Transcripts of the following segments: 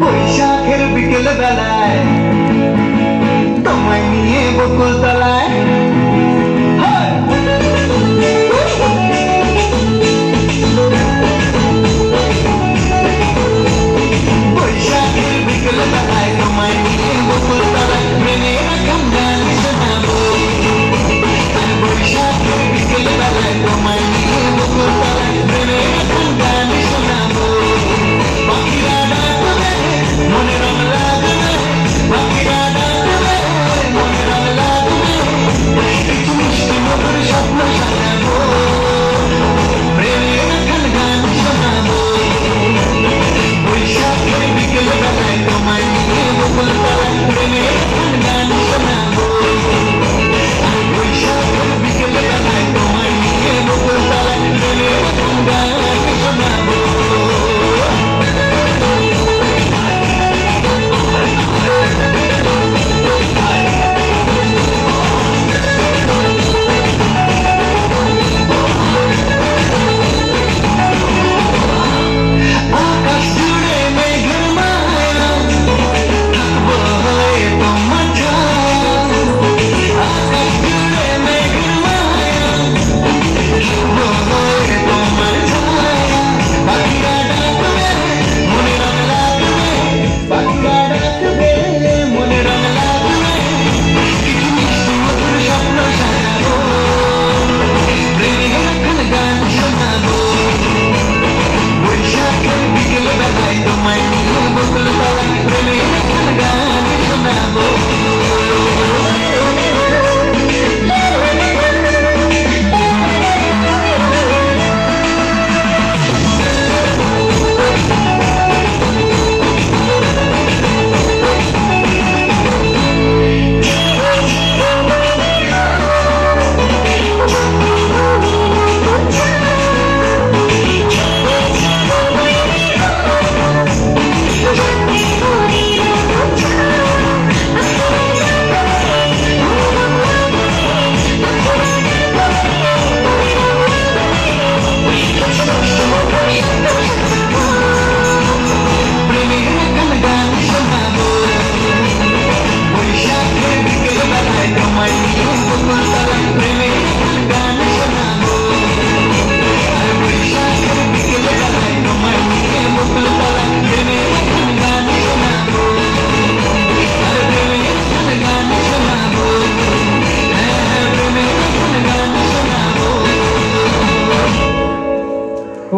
বৈশাখের বিকেল বেলায়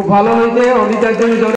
খুব ভালো হয়েছে অনিতার জন্য